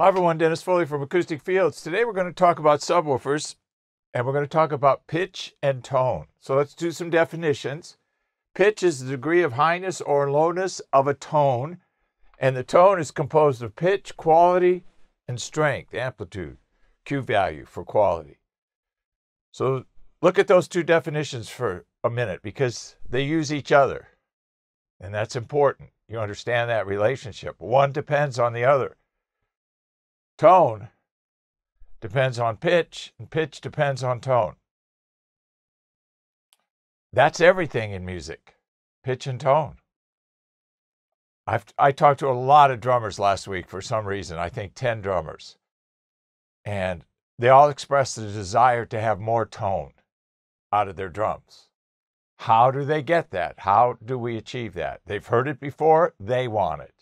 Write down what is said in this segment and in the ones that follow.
Hi everyone, Dennis Foley from Acoustic Fields. Today we're going to talk about subwoofers and we're going to talk about pitch and tone. So let's do some definitions. Pitch is the degree of highness or lowness of a tone, and the tone is composed of pitch, quality, and strength, amplitude, Q value for quality. So look at those two definitions for a minute because they use each other. And that's important. You understand that relationship. One depends on the other. Tone depends on pitch, and pitch depends on tone. That's everything in music pitch and tone. I've, I talked to a lot of drummers last week for some reason, I think 10 drummers. And they all expressed the desire to have more tone out of their drums. How do they get that? How do we achieve that? They've heard it before, they want it.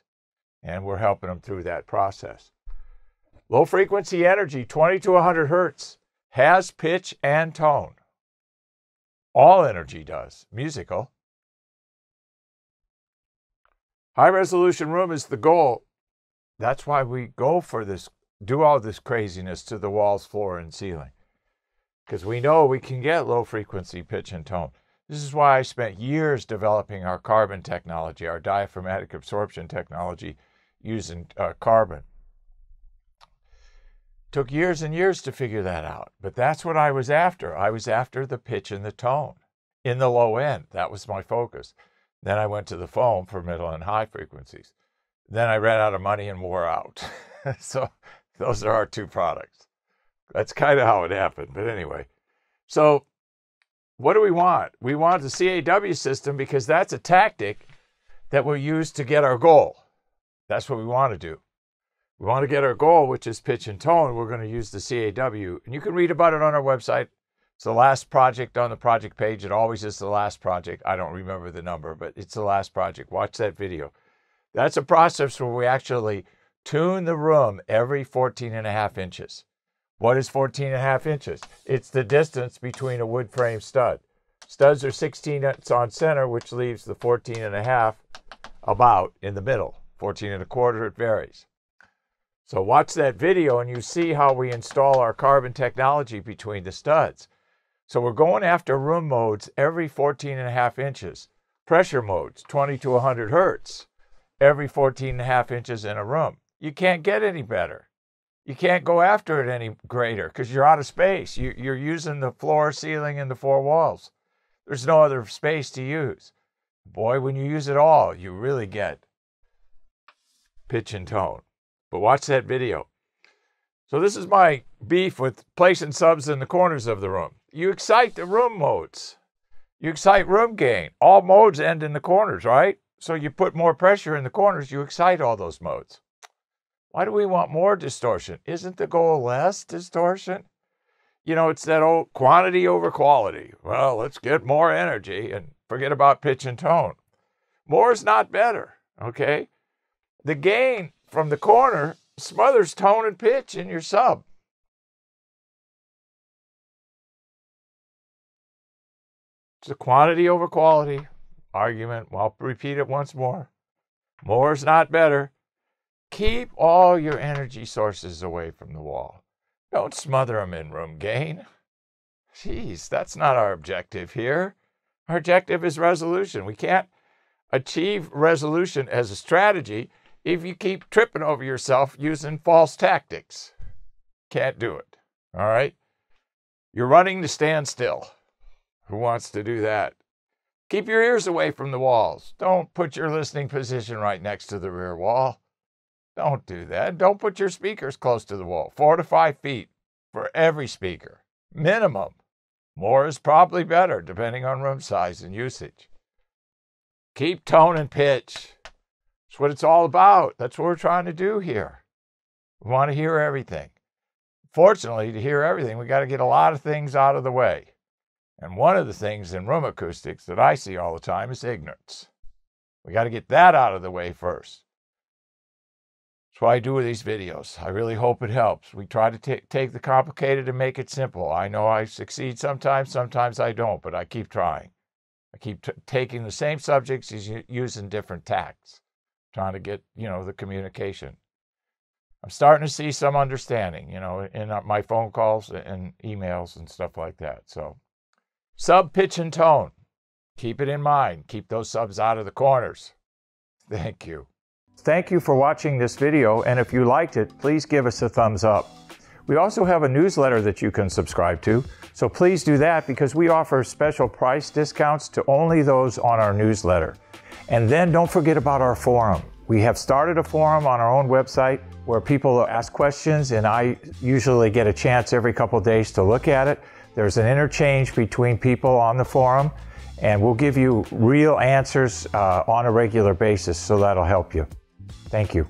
And we're helping them through that process. Low frequency energy, 20 to 100 hertz, has pitch and tone. All energy does, musical. High resolution room is the goal. That's why we go for this, do all this craziness to the walls, floor, and ceiling. Because we know we can get low frequency pitch and tone. This is why I spent years developing our carbon technology, our diaphragmatic absorption technology using uh, carbon. Took years and years to figure that out, but that's what I was after. I was after the pitch and the tone in the low end. That was my focus. Then I went to the foam for middle and high frequencies. Then I ran out of money and wore out. so those are our two products. That's kind of how it happened. But anyway, so what do we want? We want the CAW system because that's a tactic that we'll use to get our goal. That's what we want to do. We want to get our goal, which is pitch and tone. We're going to use the CAW. And you can read about it on our website. It's the last project on the project page. It always is the last project. I don't remember the number, but it's the last project. Watch that video. That's a process where we actually tune the room every 14 and a half inches. What is 14 and a half inches? It's the distance between a wood frame stud. Studs are 16 on center, which leaves the 14 and a half about in the middle. 14 and a quarter, it varies. So watch that video and you see how we install our carbon technology between the studs. So we're going after room modes every 14 and a half inches. Pressure modes, 20 to 100 hertz, every 14 and a half inches in a room. You can't get any better you can't go after it any greater because you're out of space. You, you're using the floor, ceiling, and the four walls. There's no other space to use. Boy, when you use it all, you really get pitch and tone. But watch that video. So this is my beef with placing subs in the corners of the room. You excite the room modes. You excite room gain. All modes end in the corners, right? So you put more pressure in the corners, you excite all those modes. Why do we want more distortion? Isn't the goal less distortion? You know, it's that old quantity over quality. Well, let's get more energy and forget about pitch and tone. More is not better, okay? The gain from the corner smothers tone and pitch in your sub. It's a quantity over quality argument. I'll repeat it once more. More is not better. Keep all your energy sources away from the wall. Don't smother them in room gain. Jeez, that's not our objective here. Our objective is resolution. We can't achieve resolution as a strategy if you keep tripping over yourself using false tactics. Can't do it. All right? You're running to stand still. Who wants to do that? Keep your ears away from the walls. Don't put your listening position right next to the rear wall. Don't do that. Don't put your speakers close to the wall. Four to five feet for every speaker, minimum. More is probably better, depending on room size and usage. Keep tone and pitch. What it's all about. That's what we're trying to do here. We want to hear everything. Fortunately, to hear everything, we got to get a lot of things out of the way. And one of the things in room acoustics that I see all the time is ignorance. We got to get that out of the way first. That's what I do these videos. I really hope it helps. We try to t- take the complicated and make it simple. I know I succeed sometimes, sometimes I don't, but I keep trying. I keep t- taking the same subjects, using different tacts, trying to get, you know, the communication. I'm starting to see some understanding, you know, in uh, my phone calls and emails and stuff like that. So, sub, pitch, and tone. Keep it in mind. Keep those subs out of the corners. Thank you. Thank you for watching this video, and if you liked it, please give us a thumbs up. We also have a newsletter that you can subscribe to, so please do that because we offer special price discounts to only those on our newsletter. And then don't forget about our forum. We have started a forum on our own website where people ask questions, and I usually get a chance every couple days to look at it. There's an interchange between people on the forum, and we'll give you real answers uh, on a regular basis, so that'll help you. Thank you.